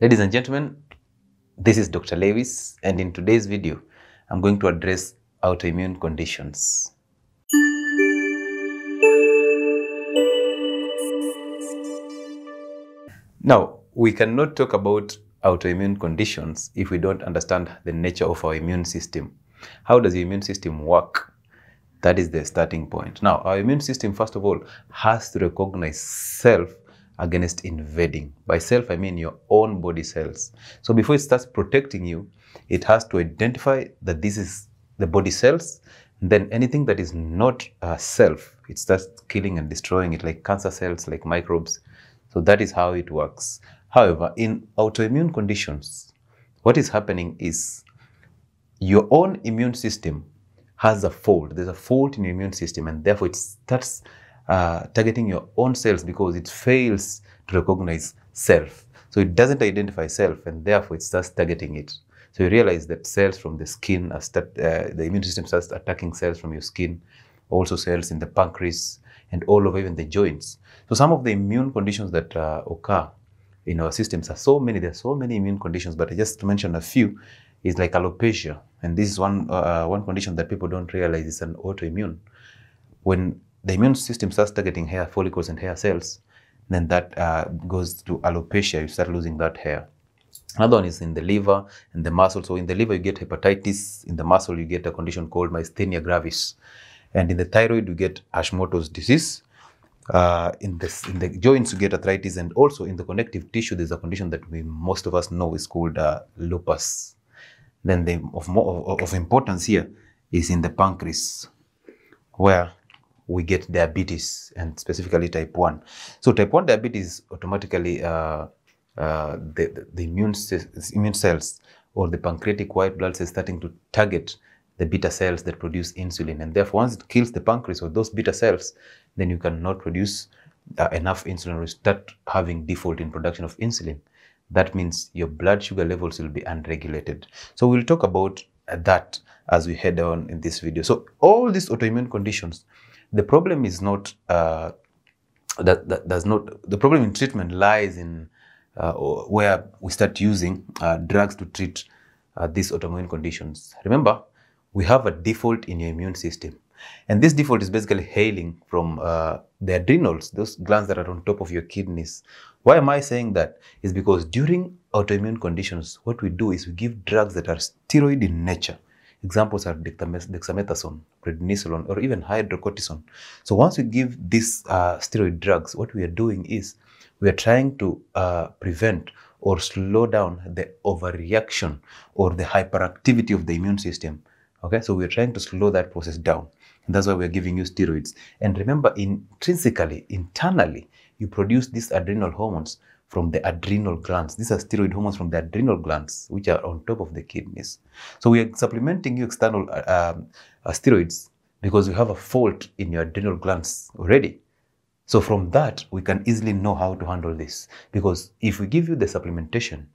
Ladies and gentlemen, this is Dr. Lewis, and in today's video, I'm going to address autoimmune conditions. Now, we cannot talk about autoimmune conditions if we don't understand the nature of our immune system. How does the immune system work? That is the starting point. Now, our immune system, first of all, has to recognize self against invading. By self, I mean your own body cells. So before it starts protecting you, it has to identify that this is the body cells. Then anything that is not uh, self, it starts killing and destroying it, like cancer cells, like microbes. So that is how it works. However, in autoimmune conditions, what is happening is your own immune system has a fault. There's a fault in your immune system, and therefore it starts uh, targeting your own cells because it fails to recognize self. So it doesn't identify self, and therefore it starts targeting it. So you realize that cells from the skin are start, uh, the immune system starts attacking cells from your skin, also cells in the pancreas, and all over even the joints. So some of the immune conditions that uh, occur in our systems are so many. There are so many immune conditions, but I just to mention a few, is like alopecia, and this is one uh, one condition that people don't realize is an autoimmune. When the immune system starts targeting hair follicles and hair cells, then that uh, goes to alopecia. You start losing that hair. Another one is in the liver and the muscle. So in the liver, you get hepatitis. In the muscle, you get a condition called myasthenia gravis. And in the thyroid, you get Hashimoto's disease. Uh, in, in the joints, you get arthritis. And also in the connective tissue, there's a condition that we most of us know is called uh, lupus. Then the, of, more, of, of importance here is in the pancreas, where we get diabetes and specifically type 1. So type 1 diabetes automatically uh, uh, the, the immune, immune cells or the pancreatic white blood cells starting to target the beta cells that produce insulin. And therefore, once it kills the pancreas or those beta cells, then you cannot produce uh, enough insulin or start having default in production of insulin. That means your blood sugar levels will be unregulated. So we'll talk about that as we head on in this video. So all these autoimmune conditions, the problem is not uh, that, that does not the problem in treatment lies in uh, where we start using uh, drugs to treat uh, these autoimmune conditions. Remember, we have a default in your immune system, and this default is basically hailing from uh, the adrenals, those glands that are on top of your kidneys. Why am I saying that? Is because during autoimmune conditions, what we do is we give drugs that are steroid in nature. Examples are dexamethasone, prednisolone, or even hydrocortisone. So once we give these uh, steroid drugs, what we are doing is we are trying to uh, prevent or slow down the overreaction or the hyperactivity of the immune system. Okay, so we are trying to slow that process down. And that's why we're giving you steroids. And remember, intrinsically, internally, you produce these adrenal hormones from the adrenal glands. These are steroid hormones from the adrenal glands, which are on top of the kidneys. So we are supplementing you external uh, um, uh, steroids because you have a fault in your adrenal glands already. So from that, we can easily know how to handle this. Because if we give you the supplementation,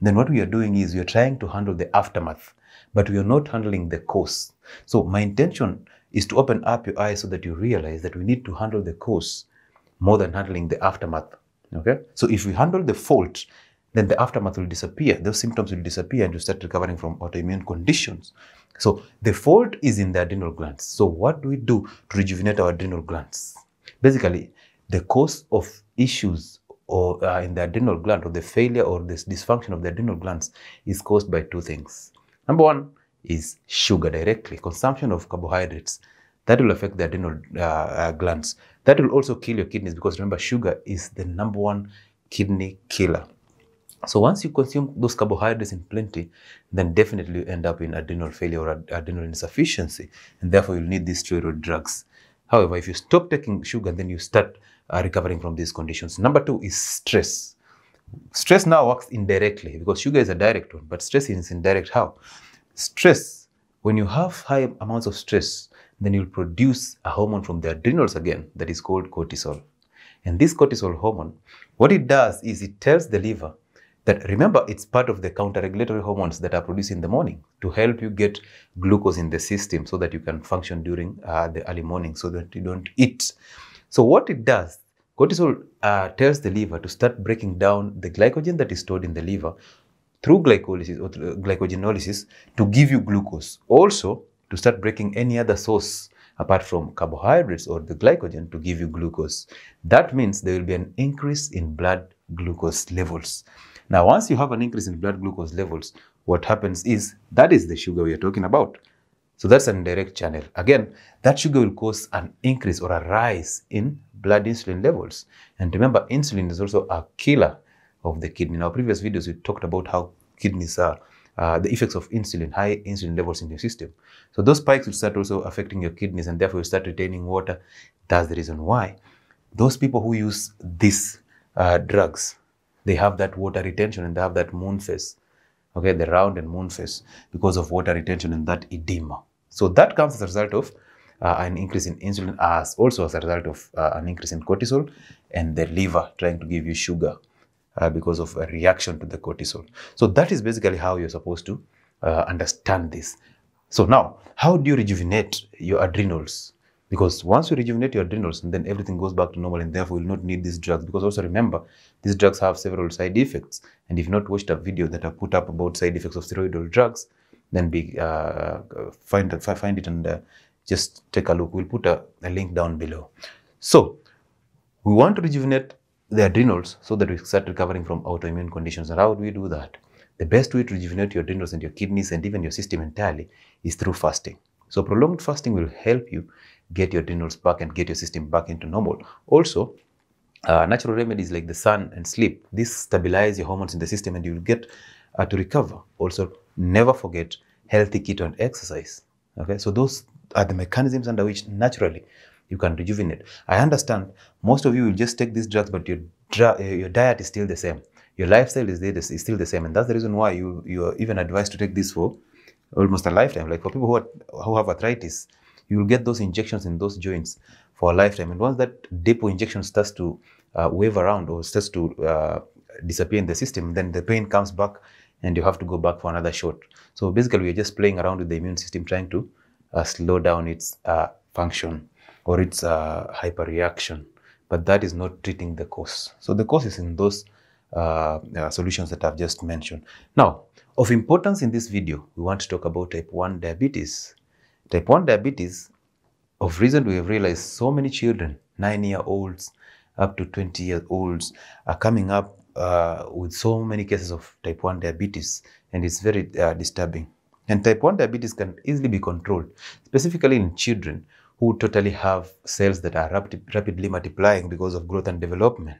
then what we are doing is we are trying to handle the aftermath, but we are not handling the cause. So my intention is to open up your eyes so that you realize that we need to handle the cause more than handling the aftermath. Okay? So if we handle the fault, then the aftermath will disappear. Those symptoms will disappear and you start recovering from autoimmune conditions. So the fault is in the adrenal glands. So what do we do to rejuvenate our adrenal glands? Basically, the cause of issues or uh, in the adrenal gland or the failure or this dysfunction of the adrenal glands is caused by two things. Number one is sugar directly, consumption of carbohydrates. That will affect the adrenal uh, uh, glands. That will also kill your kidneys because remember, sugar is the number one kidney killer. So once you consume those carbohydrates in plenty, then definitely you end up in adrenal failure or ad adrenal insufficiency, and therefore you'll need these steroid drugs. However, if you stop taking sugar, then you start uh, recovering from these conditions. Number two is stress. Stress now works indirectly because sugar is a direct one, but stress is indirect. How? Stress, when you have high amounts of stress, then you'll produce a hormone from the adrenals again that is called cortisol. And this cortisol hormone, what it does is it tells the liver that remember it's part of the counter-regulatory hormones that are produced in the morning to help you get glucose in the system so that you can function during uh, the early morning so that you don't eat. So what it does, cortisol uh, tells the liver to start breaking down the glycogen that is stored in the liver through glycolysis or glycogenolysis to give you glucose. Also, to start breaking any other source apart from carbohydrates or the glycogen to give you glucose. That means there will be an increase in blood glucose levels. Now, once you have an increase in blood glucose levels, what happens is that is the sugar we are talking about. So that's an indirect channel. Again, that sugar will cause an increase or a rise in blood insulin levels. And remember, insulin is also a killer of the kidney. In our previous videos, we talked about how kidneys are, uh, the effects of insulin, high insulin levels in your system. So those spikes will start also affecting your kidneys and therefore you start retaining water. That's the reason why. Those people who use these uh, drugs, they have that water retention and they have that moon face, okay, the round and moon face because of water retention and that edema. So that comes as a result of uh, an increase in insulin as also as a result of uh, an increase in cortisol and the liver trying to give you sugar uh, because of a reaction to the cortisol. So that is basically how you're supposed to uh, understand this. So now, how do you rejuvenate your adrenals? Because once you rejuvenate your adrenals, and then everything goes back to normal, and therefore you will not need these drugs. Because also remember, these drugs have several side effects. And if you've not watched a video that I put up about side effects of steroidal drugs, then be uh, find find it and uh, just take a look. We'll put a, a link down below. So we want to rejuvenate the adrenals so that we start recovering from autoimmune conditions. And how do we do that? The best way to rejuvenate your adrenals and your kidneys and even your system entirely is through fasting. So prolonged fasting will help you get your adrenals back and get your system back into normal. Also, uh, natural remedies like the sun and sleep, this stabilize your hormones in the system and you will get uh, to recover. Also, never forget healthy keto and exercise. Okay, so those are the mechanisms under which naturally you can rejuvenate. I understand most of you will just take these drugs, but your, your diet is still the same your lifestyle is, there, is still the same. And that's the reason why you, you are even advised to take this for almost a lifetime. Like for people who, are, who have arthritis, you will get those injections in those joints for a lifetime. And once that depot injection starts to uh, wave around or starts to uh, disappear in the system, then the pain comes back and you have to go back for another shot. So basically, we're just playing around with the immune system, trying to uh, slow down its uh, function or its uh, hyperreaction. But that is not treating the cause. So the cause is in those uh, uh, solutions that I've just mentioned. Now, of importance in this video, we want to talk about type 1 diabetes. Type 1 diabetes, of recent we have realized so many children, 9-year-olds up to 20 year olds are coming up uh, with so many cases of type 1 diabetes and it's very disturbing. And type 1 diabetes can easily be controlled, specifically in children who totally have cells that are rapid, rapidly multiplying because of growth and development.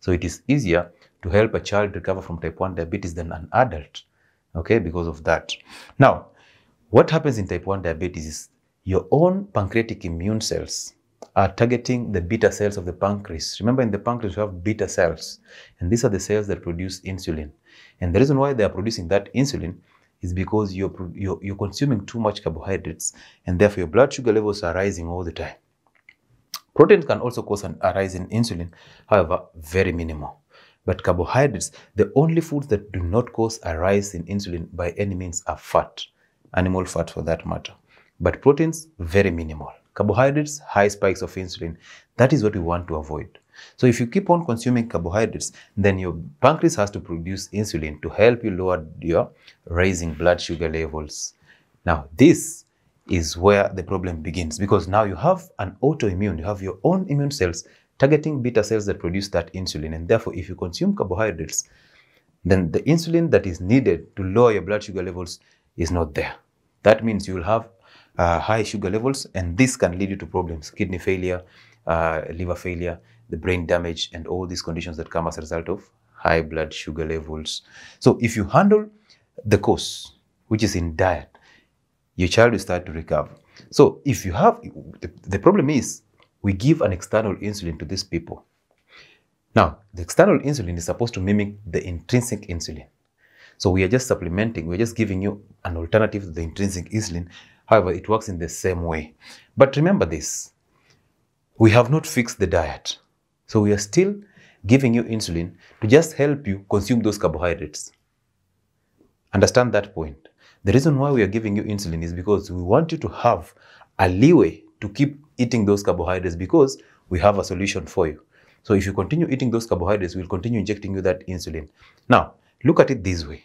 So it is easier to help a child recover from type 1 diabetes than an adult, okay, because of that. Now, what happens in type 1 diabetes is your own pancreatic immune cells are targeting the beta cells of the pancreas. Remember, in the pancreas, you have beta cells, and these are the cells that produce insulin. And the reason why they are producing that insulin is because you're, you're, you're consuming too much carbohydrates, and therefore your blood sugar levels are rising all the time. Proteins can also cause an, a rise in insulin, however, very minimal. But carbohydrates, the only foods that do not cause a rise in insulin by any means are fat, animal fat for that matter. But proteins, very minimal. Carbohydrates, high spikes of insulin. That is what we want to avoid. So if you keep on consuming carbohydrates, then your pancreas has to produce insulin to help you lower your rising blood sugar levels. Now, this is where the problem begins because now you have an autoimmune, you have your own immune cells targeting beta cells that produce that insulin. And therefore, if you consume carbohydrates, then the insulin that is needed to lower your blood sugar levels is not there. That means you will have uh, high sugar levels, and this can lead you to problems kidney failure, uh, liver failure, the brain damage, and all these conditions that come as a result of high blood sugar levels. So, if you handle the cause, which is in diet, your child will start to recover. So, if you have the, the problem is we give an external insulin to these people. Now, the external insulin is supposed to mimic the intrinsic insulin. So we are just supplementing, we're just giving you an alternative to the intrinsic insulin. However, it works in the same way. But remember this, we have not fixed the diet. So we are still giving you insulin to just help you consume those carbohydrates. Understand that point. The reason why we are giving you insulin is because we want you to have a leeway to keep eating those carbohydrates because we have a solution for you. So if you continue eating those carbohydrates, we'll continue injecting you that insulin. Now, look at it this way.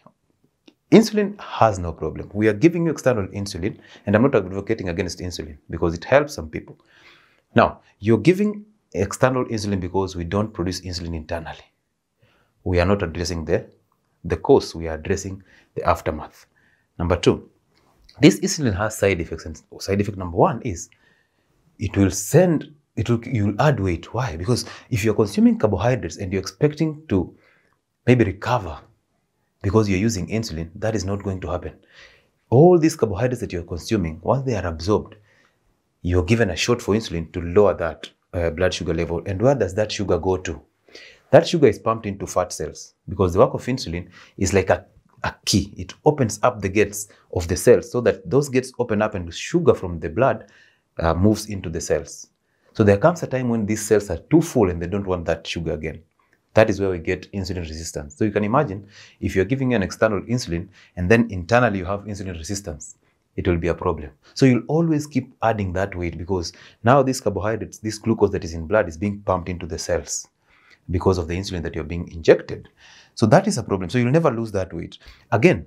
Insulin has no problem. We are giving you external insulin, and I'm not advocating against insulin because it helps some people. Now, you're giving external insulin because we don't produce insulin internally. We are not addressing the, the cause, we are addressing the aftermath. Number two, this insulin has side effects, and side effect number one is it will send, it will, you will add weight. Why? Because if you're consuming carbohydrates and you're expecting to maybe recover because you're using insulin, that is not going to happen. All these carbohydrates that you're consuming, once they are absorbed, you're given a shot for insulin to lower that uh, blood sugar level. And where does that sugar go to? That sugar is pumped into fat cells because the work of insulin is like a, a key. It opens up the gates of the cells so that those gates open up and sugar from the blood uh, moves into the cells. So there comes a time when these cells are too full and they don't want that sugar again. That is where we get insulin resistance. So you can imagine if you're giving an external insulin and then internally you have insulin resistance, it will be a problem. So you'll always keep adding that weight because now these carbohydrates, this glucose that is in blood is being pumped into the cells because of the insulin that you're being injected. So that is a problem. So you'll never lose that weight. Again,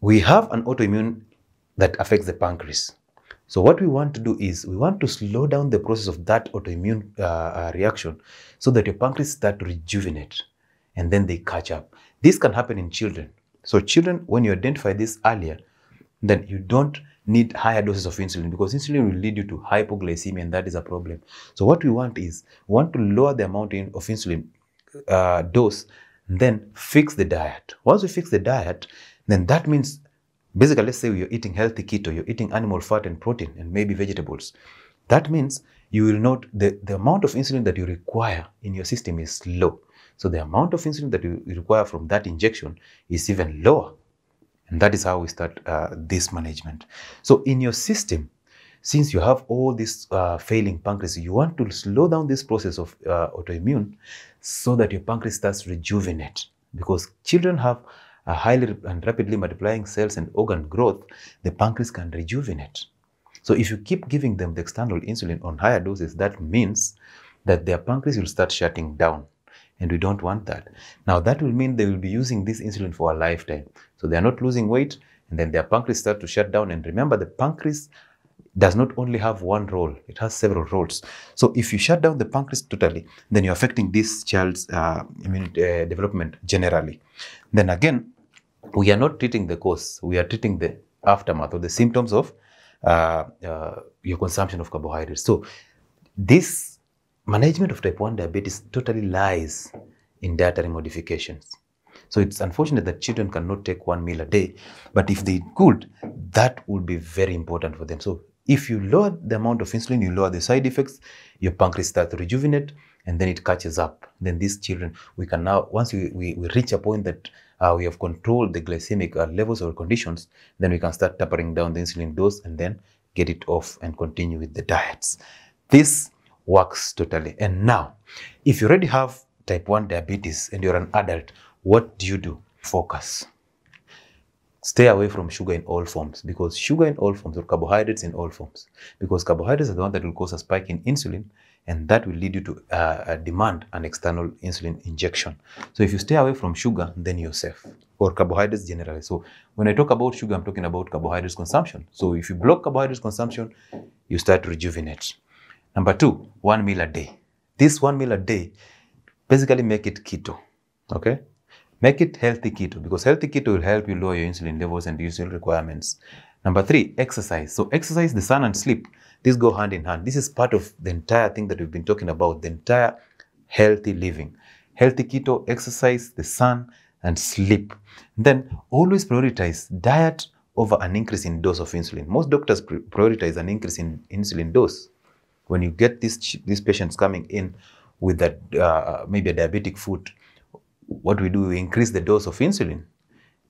we have an autoimmune that affects the pancreas. So what we want to do is we want to slow down the process of that autoimmune uh, uh, reaction so that your pancreas start to rejuvenate and then they catch up. This can happen in children. So children, when you identify this earlier, then you don't need higher doses of insulin because insulin will lead you to hypoglycemia and that is a problem. So what we want is we want to lower the amount of insulin uh, dose then fix the diet. Once we fix the diet, then that means basically let's say you're eating healthy keto, you're eating animal fat and protein and maybe vegetables. That means you will not, the, the amount of insulin that you require in your system is low. So the amount of insulin that you require from that injection is even lower. And that is how we start uh, this management. So in your system, since you have all this uh, failing pancreas, you want to slow down this process of uh, autoimmune so that your pancreas starts rejuvenate. Because children have a highly and rapidly multiplying cells and organ growth, the pancreas can rejuvenate. So if you keep giving them the external insulin on higher doses, that means that their pancreas will start shutting down and we don't want that. Now that will mean they will be using this insulin for a lifetime. So they are not losing weight and then their pancreas start to shut down. And remember the pancreas does not only have one role, it has several roles. So if you shut down the pancreas totally, then you're affecting this child's uh, immune uh, development generally. Then again, we are not treating the cause, we are treating the aftermath or the symptoms of uh, uh your consumption of carbohydrates. So this management of type 1 diabetes totally lies in dietary modifications. So it's unfortunate that children cannot take one meal a day, but if they could, that would be very important for them. So if you lower the amount of insulin, you lower the side effects, your pancreas starts to rejuvenate, and then it catches up. Then these children, we can now, once we, we, we reach a point that uh, we have controlled the glycemic uh, levels or conditions, then we can start tapering down the insulin dose and then get it off and continue with the diets. This works totally. And now, if you already have type 1 diabetes and you're an adult, what do you do? Focus. Stay away from sugar in all forms because sugar in all forms or carbohydrates in all forms because carbohydrates are the one that will cause a spike in insulin and that will lead you to uh, demand an external insulin injection. So if you stay away from sugar, then you're safe or carbohydrates generally. So when I talk about sugar, I'm talking about carbohydrates consumption. So if you block carbohydrates consumption, you start to rejuvenate. Number two, one meal a day. This one meal a day, basically make it keto. Okay? Make it healthy keto because healthy keto will help you lower your insulin levels and insulin requirements. Number three, exercise. So exercise, the sun and sleep. These go hand in hand. This is part of the entire thing that we've been talking about, the entire healthy living. Healthy keto, exercise, the sun, and sleep. Then always prioritize diet over an increase in dose of insulin. Most doctors prioritize an increase in insulin dose when you get these these patients coming in with that uh, maybe a diabetic foot, what we do, we increase the dose of insulin.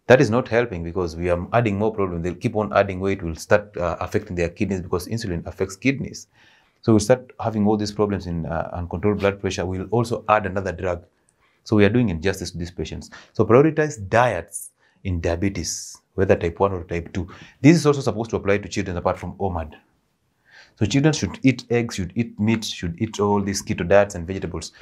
That is not helping because we are adding more problems. They'll keep on adding weight, will start uh, affecting their kidneys because insulin affects kidneys. So we start having all these problems in uh, uncontrolled blood pressure. We'll also add another drug. So we are doing injustice to these patients. So prioritize diets in diabetes, whether type 1 or type 2. This is also supposed to apply to children apart from OMAD. So children should eat eggs, should eat meat, should eat all these keto diets and vegetables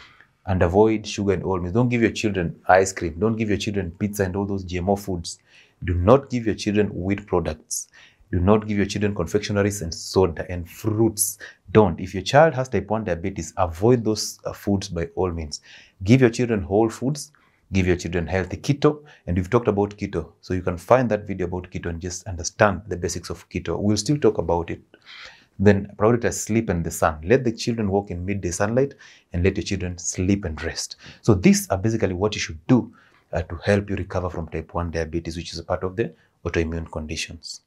and avoid sugar and all meals. Don't give your children ice cream. Don't give your children pizza and all those GMO foods. Do not give your children wheat products. Do not give your children confectionaries and soda and fruits. Don't. If your child has type 1 diabetes, avoid those uh, foods by all means. Give your children whole foods. Give your children healthy keto. And we've talked about keto. So you can find that video about keto and just understand the basics of keto. We'll still talk about it. Then prioritize sleep and the sun. Let the children walk in midday sunlight and let your children sleep and rest. So these are basically what you should do uh, to help you recover from type 1 diabetes, which is a part of the autoimmune conditions.